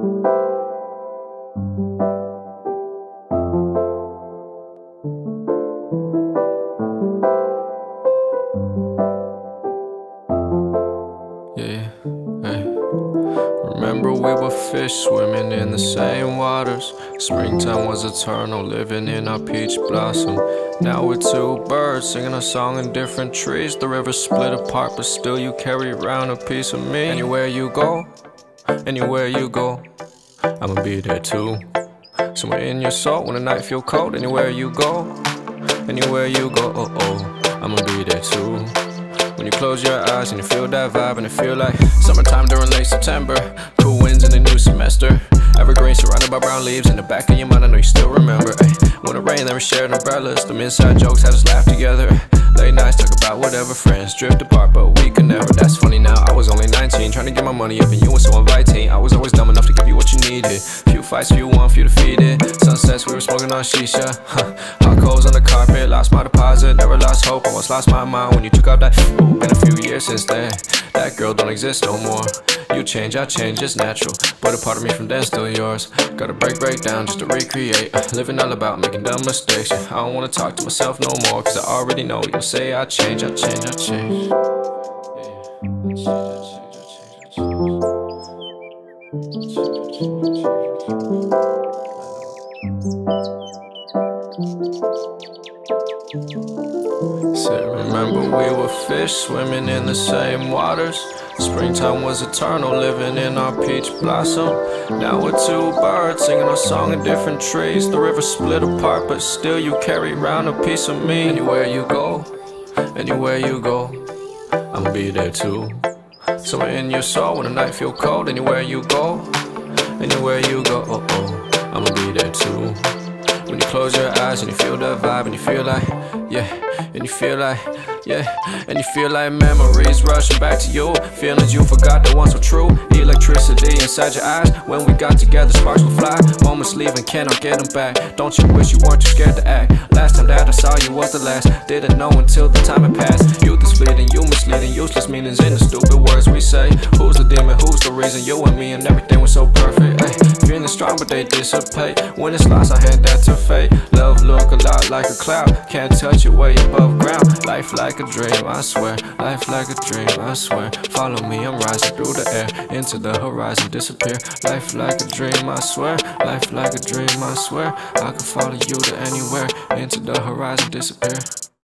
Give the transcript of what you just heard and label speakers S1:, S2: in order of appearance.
S1: Yeah, hey. Remember we were fish swimming in the same waters. Springtime was eternal, living in our peach blossom. Now we're two birds singing a song in different trees. The river split apart, but still you carry around a piece of me. Anywhere you go, anywhere you go, I'ma be there too. Somewhere in your soul when the night feel cold. Anywhere you go, anywhere you go, oh oh, I'ma be there too. When you close your eyes and you feel that vibe and it feel like summertime during late September. Cool winds in the new semester. Evergreen surrounded by brown leaves in the back of your mind. I know you still remember. Ay, when it rained, then we shared umbrellas. The inside jokes had us laugh together. Late nights talk about whatever. Friends drift apart, but we could never. That's funny now. I was only 19, trying to get my money up, and you were so inviting. I was always dumb enough to give you what you needed. Few fights, few won, few defeated. Sunsets, we were smoking on shisha. Huh. Hot coals on the carpet, lost my deposit, never lost hope. Almost lost my mind when you took out that. Ooh, been a few years since then. That girl don't exist no more. You change, I change, it's natural. But a part of me from then still yours. Gotta break, break down just to recreate. Uh, living all about making dumb mistakes. I don't wanna talk to myself no more, cause I already know you'll say I change, I change, I change. Said, remember we were fish swimming in the same waters. Springtime was eternal, living in our peach blossom. Now we're two birds singing a song in different trees. The river split apart, but still you carry around a piece of me. Anywhere you go, anywhere you go, I'ma be there too. Somewhere in your soul when the night feel cold. Anywhere you go, anywhere you go, oh oh, I'ma be there too. Close your eyes and you feel the vibe and you feel like, yeah, and you feel like, yeah, and you feel like memories rushing back to you. Feelings you forgot that once were true. Electricity inside your eyes. When we got together, sparks will fly. Moments leaving, cannot get them back. Don't you wish you weren't too scared to act? Last time that I saw you was the last. Didn't know until the time had passed. Youth is fleeting, you misleading, useless meanings in the stupid words we say. Who's the demon? Who's the reason? You and me and everything was so perfect. Ay, dissipate. When it's lost, I hand that to fate. Love look a lot like a cloud. Can't touch it way above ground. Life like a dream, I swear. Life like a dream, I swear. Follow me, I'm rising through the air. Into the horizon, disappear. Life like a dream, I swear. Life like a dream, I swear. I can follow you to anywhere. Into the horizon, disappear.